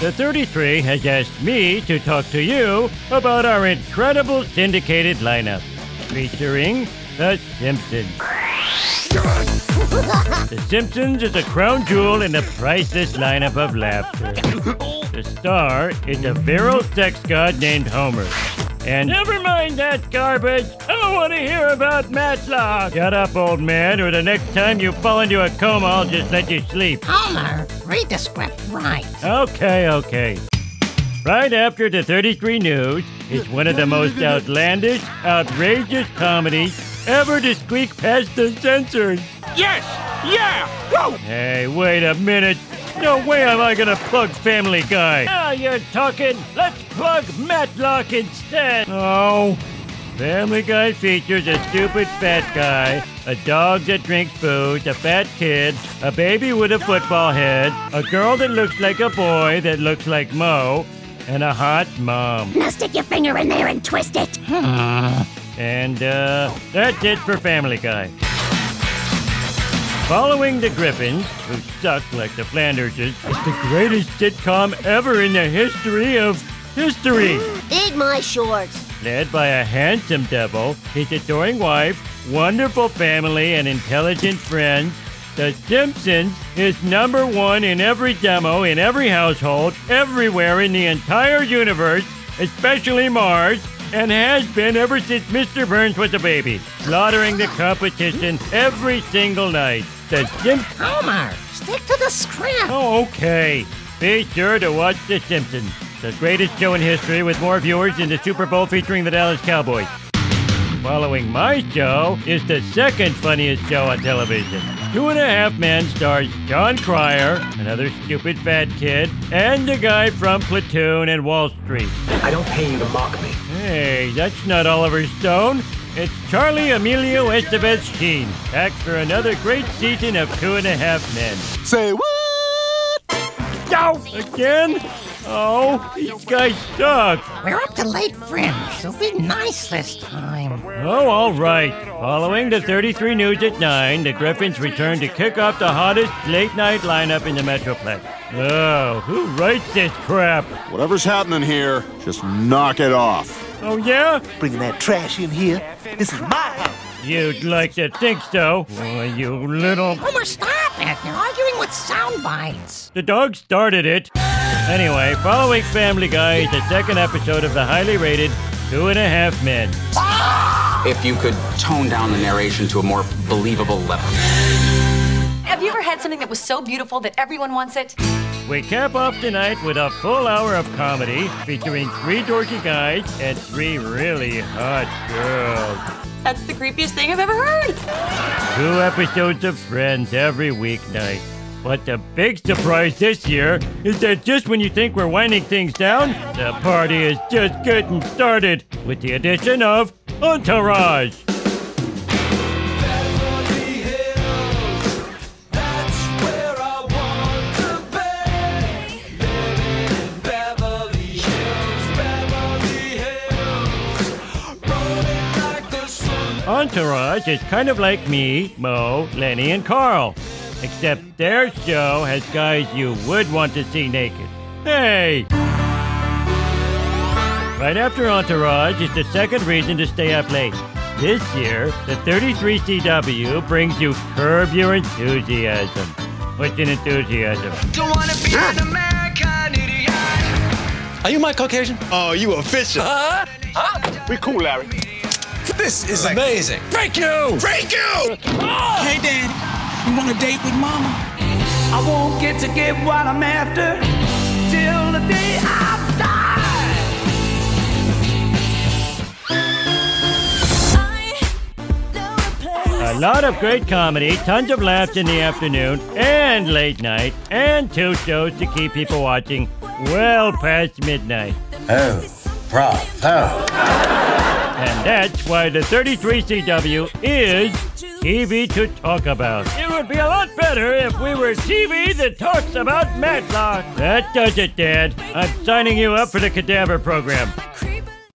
The 33 has asked me to talk to you about our incredible syndicated lineup featuring The Simpsons. The Simpsons is a crown jewel in a priceless lineup of laughter. The star is a virile sex god named Homer. And never mind that garbage. I don't want to hear about Matlock. Shut up, old man, or the next time you fall into a coma, I'll just let you sleep. Homer, read the script right. Okay, okay. Right after the 33 News is one of the most outlandish, outrageous comedies ever to squeak past the censors. Yes! Yeah! Whoa! Hey, wait a minute. No way am I gonna plug Family Guy. Now you're talking. Let's plug Matlock instead. Oh. Family Guy features a stupid fat guy, a dog that drinks booze, a fat kid, a baby with a football head, a girl that looks like a boy that looks like Moe, and a hot mom. Now stick your finger in there and twist it. And uh, that's it for Family Guy. Following the Griffins, who suck like the Flanderses, is the greatest sitcom ever in the history of history. Eat my shorts. Led by a handsome devil, his adoring wife, wonderful family, and intelligent friends, The Simpsons is number one in every demo, in every household, everywhere in the entire universe, especially Mars, and has been ever since Mr. Burns was a baby, slaughtering the competition every single night. The Simpsons. Homer, stick to the script. Oh, okay. Be sure to watch The Simpsons, the greatest show in history with more viewers than the Super Bowl featuring the Dallas Cowboys. Following my show is the second funniest show on television. Two and a Half Men stars Jon Cryer, another stupid fat kid, and the guy from Platoon and Wall Street. I don't pay you to mock me. Hey, that's not Oliver Stone. It's Charlie Emilio Estevez Sheen, back for another great season of Two and a Half Men. Say what? Ow! Again? Oh, these guys suck. We're up to late fringe, so be nice this time. Oh, all right. Following the 33 News at 9, the Griffins return to kick off the hottest late night lineup in the Metroplex. Oh, who writes this crap? Whatever's happening here, just knock it off. Oh, yeah? Bringing that trash in here. This is my house. You'd like to think so. Why, you little. Homer, stop it. They're arguing with sound bites. The dog started it. Anyway, following Family Guy is the second episode of the highly rated Two and a Half Men. Ah! if you could tone down the narration to a more believable level. Have you ever had something that was so beautiful that everyone wants it? We cap off tonight with a full hour of comedy featuring three dorky guys and three really hot girls. That's the creepiest thing I've ever heard. Two episodes of Friends every weeknight. But the big surprise this year is that just when you think we're winding things down, the party is just getting started with the addition of Entourage. Entourage is kind of like me, Moe, Lenny, and Carl. Except their show has guys you would want to see naked. Hey! Right after Entourage is the second reason to stay up late. This year, the 33CW brings you Curb Your Enthusiasm. What's an enthusiasm? Don't wanna be an American idiot. Are you my Caucasian? Oh, you official. Huh? We cool, Larry. This is amazing. Thank you! Thank you! Ah! Hey, Daddy, you want a date with Mama? I won't get to get what I'm after till the day I die. A lot of great comedy, tons of laughs in the afternoon and late night, and two shows to keep people watching well past midnight. Oh, bravo. And that's why the 33CW is TV to talk about. It would be a lot better if we were TV that talks about Matlock. That does it, Dad. I'm signing you up for the cadaver program.